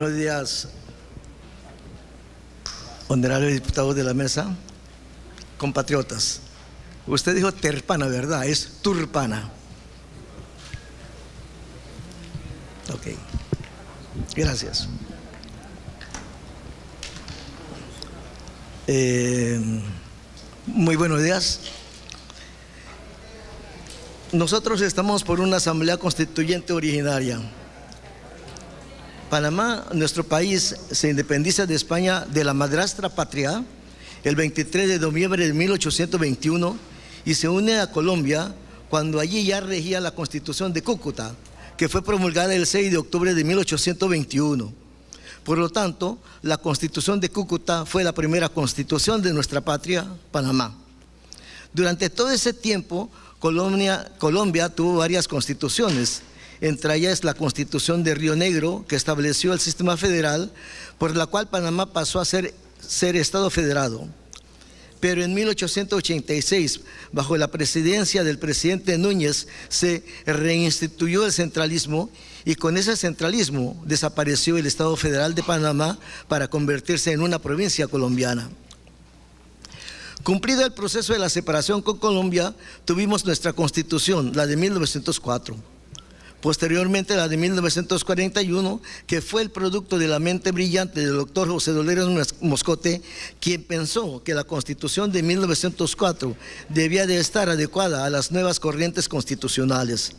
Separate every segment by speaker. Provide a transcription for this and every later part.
Speaker 1: Buenos días, honorables diputados de la mesa, compatriotas. Usted dijo terpana, ¿verdad? Es turpana. Ok. Gracias. Eh, muy buenos días. Nosotros estamos por una asamblea constituyente originaria Panamá, nuestro país, se independiza de España de la madrastra patria el 23 de noviembre de 1821 y se une a Colombia cuando allí ya regía la constitución de Cúcuta, que fue promulgada el 6 de octubre de 1821. Por lo tanto, la constitución de Cúcuta fue la primera constitución de nuestra patria, Panamá. Durante todo ese tiempo, Colombia, Colombia tuvo varias constituciones, entre ellas la Constitución de Río Negro, que estableció el sistema federal, por la cual Panamá pasó a ser, ser Estado federado. Pero en 1886, bajo la presidencia del presidente Núñez, se reinstituyó el centralismo y con ese centralismo desapareció el Estado federal de Panamá para convertirse en una provincia colombiana. Cumplido el proceso de la separación con Colombia, tuvimos nuestra constitución, la de 1904 Posteriormente la de 1941, que fue el producto de la mente brillante del doctor José Dolores Moscote, quien pensó que la constitución de 1904 debía de estar adecuada a las nuevas corrientes constitucionales.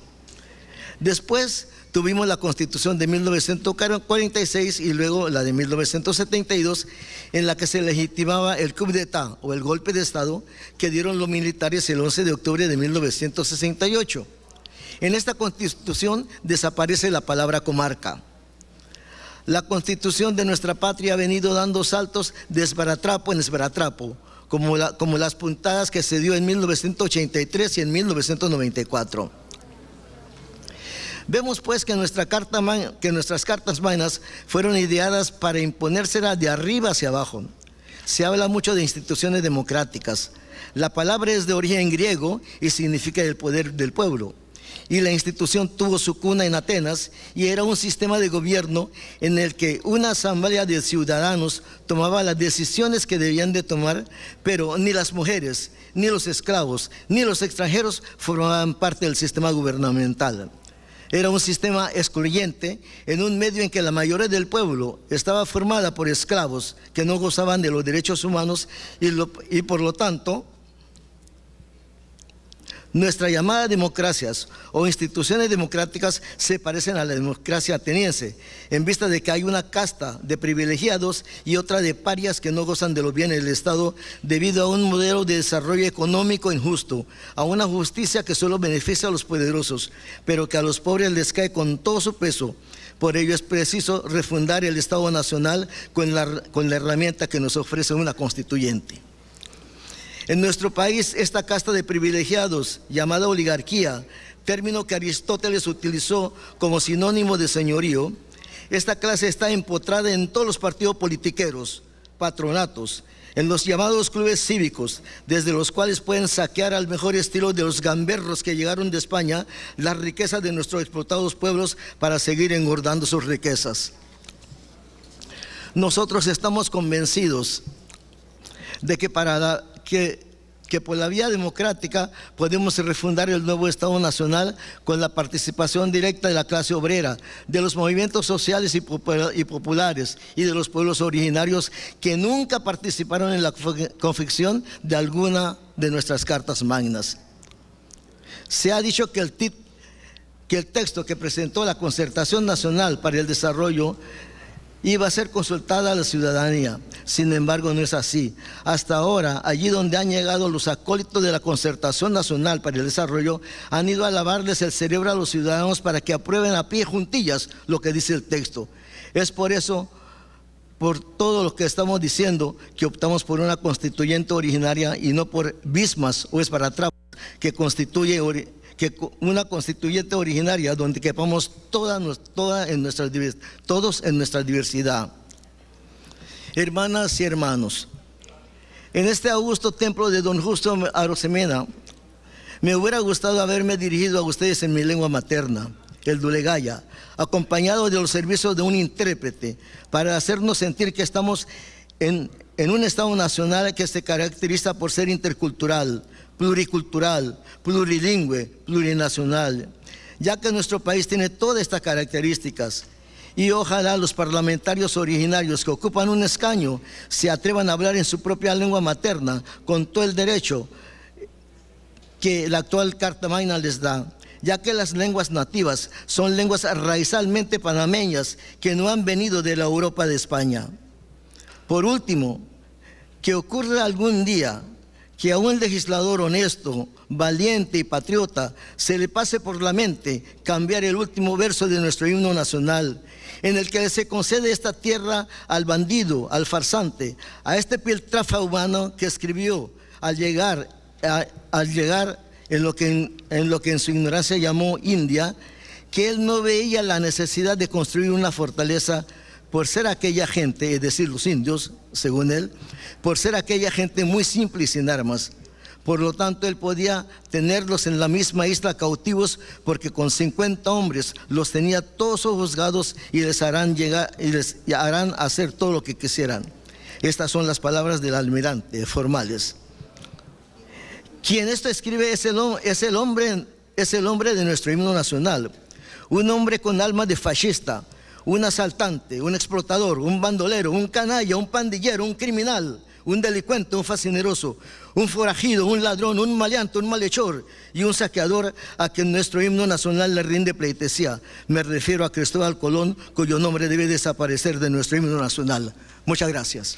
Speaker 1: Después tuvimos la constitución de 1946 y luego la de 1972, en la que se legitimaba el coup d'etat o el golpe de Estado que dieron los militares el 11 de octubre de 1968. En esta constitución desaparece la palabra comarca. La constitución de nuestra patria ha venido dando saltos de esbaratrapo en esbaratrapo, como, como las puntadas que se dio en 1983 y en 1994. Vemos pues que, nuestra carta, que nuestras cartas magnas fueron ideadas para imponérsela de arriba hacia abajo. Se habla mucho de instituciones democráticas. La palabra es de origen griego y significa el poder del pueblo y la institución tuvo su cuna en Atenas y era un sistema de gobierno en el que una asamblea de ciudadanos tomaba las decisiones que debían de tomar, pero ni las mujeres, ni los esclavos, ni los extranjeros formaban parte del sistema gubernamental. Era un sistema excluyente en un medio en que la mayoría del pueblo estaba formada por esclavos que no gozaban de los derechos humanos y, y por lo tanto nuestra llamada democracias o instituciones democráticas se parecen a la democracia ateniense, en vista de que hay una casta de privilegiados y otra de parias que no gozan de los bienes del Estado debido a un modelo de desarrollo económico injusto, a una justicia que solo beneficia a los poderosos, pero que a los pobres les cae con todo su peso. Por ello es preciso refundar el Estado Nacional con con la herramienta que nos ofrece una constituyente. En nuestro país, esta casta de privilegiados, llamada oligarquía, término que Aristóteles utilizó como sinónimo de señorío, esta clase está empotrada en todos los partidos politiqueros, patronatos, en los llamados clubes cívicos, desde los cuales pueden saquear al mejor estilo de los gamberros que llegaron de España las riquezas de nuestros explotados pueblos para seguir engordando sus riquezas. Nosotros estamos convencidos de que para que, por la vía democrática podemos refundar el nuevo Estado Nacional con la participación directa de la clase obrera, de los movimientos sociales y populares y de los pueblos originarios que nunca participaron en la confección de alguna de nuestras cartas magnas. Se ha dicho que el texto que presentó la Concertación Nacional para el Desarrollo iba a ser consultada a la ciudadanía. Sin embargo, no es así. Hasta ahora, allí donde han llegado los acólitos de la Concertación Nacional para el Desarrollo, han ido a lavarles el cerebro a los ciudadanos para que aprueben a pie juntillas lo que dice el texto. Es por eso, por todo lo que estamos diciendo, que optamos por una constituyente originaria y no por bismas o esparatrapos que constituye que una constituyente originaria donde quepamos toda, en todos en nuestra diversidad. Hermanas y hermanos, en este augusto templo de don Justo Arosemena, me hubiera gustado haberme dirigido a ustedes en mi lengua materna, el Dulegaya, acompañado de los servicios de un intérprete, para hacernos sentir que estamos en, en un Estado nacional que se caracteriza por ser intercultural, pluricultural, plurilingüe, plurinacional, ya que nuestro país tiene todas estas características. Y ojalá los parlamentarios originarios que ocupan un escaño se atrevan a hablar en su propia lengua materna con todo el derecho que la actual Carta Magna les da, ya que las lenguas nativas son lenguas raizalmente panameñas que no han venido de la Europa de España. Por último, que ocurra algún día que a un legislador honesto, valiente y patriota se le pase por la mente cambiar el último verso de nuestro himno nacional, en el que se concede esta tierra al bandido, al farsante, a este piltrafa humano que escribió al llegar, al llegar en, lo que, en lo que en su ignorancia llamó India, que él no veía la necesidad de construir una fortaleza por ser aquella gente, es decir, los indios, según él, por ser aquella gente muy simple y sin armas. Por lo tanto, él podía tenerlos en la misma isla cautivos porque con 50 hombres los tenía todos juzgados y les harán llegar y les harán hacer todo lo que quisieran. Estas son las palabras del almirante formales. Quien esto escribe es el, es el hombre es el hombre de nuestro himno nacional, un hombre con alma de fascista, un asaltante, un explotador, un bandolero, un canalla, un pandillero, un criminal, un delincuente, un fascineroso, un forajido, un ladrón, un maleante, un malhechor y un saqueador a quien nuestro himno nacional le rinde pleitesía. Me refiero a Cristóbal Colón, cuyo nombre debe desaparecer de nuestro himno nacional. Muchas gracias.